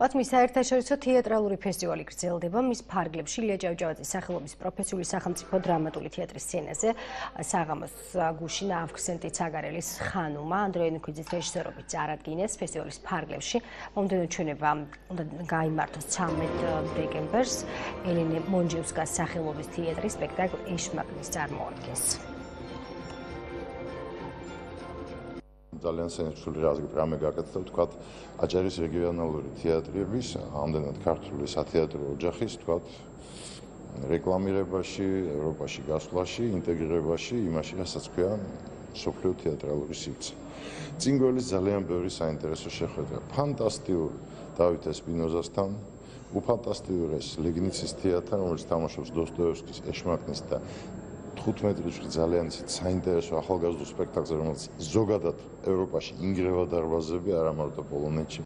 ბათუმის საერთაშორისო თეატრალური ფესტივალი გრძელდება. მის ფარგლებში ლია ჭავჭავაძის სახელობის პროფესიული სახელმწიფო დრამატული თეატრის სცენაზე საღამოს გუშინა ავქსენტი ცაგარელის ხანუმა ანდრეი ნიქიძის რეჟისორობით წარადგინეს. ფესტივალის ფარგლებში მომდენო ჩვენება უნდა გაიმართოს 13 დეკემბერს ელენე მონჯევსკას სახელობის თეატრის სპექტაკლ ეშმაკნის წარმოადგენს ძალიან სენსული რამე გაკეთდა თქვა აჭარის რეგიონალური თეატრების ამდენად ქართული სათეატრო ოჯახის თქვა რეკლამირებაში, ევროპაში გასვლაში, ინტეგრირებაში, იმაში, რასაც ქვია სოფლიო თეატრალური სივრცე. წინგოლის ძალიან ბევრი საინტერესო შეხვედრა. ფანტასტიკური დავით ესპინოზასთან, უფანტასტიკური ლეგნიცის თეატრთან, რომელიც თამაშობს დოსტოევსკის, ეშმაკნის და 15 წუთში ძალიან საინტერესო ახალგაზრდულ სპექტაკლზე, რომელიც ზოგადად ევროპაში ინგრევა დარბაზები, არა მარტო პოლონეთში.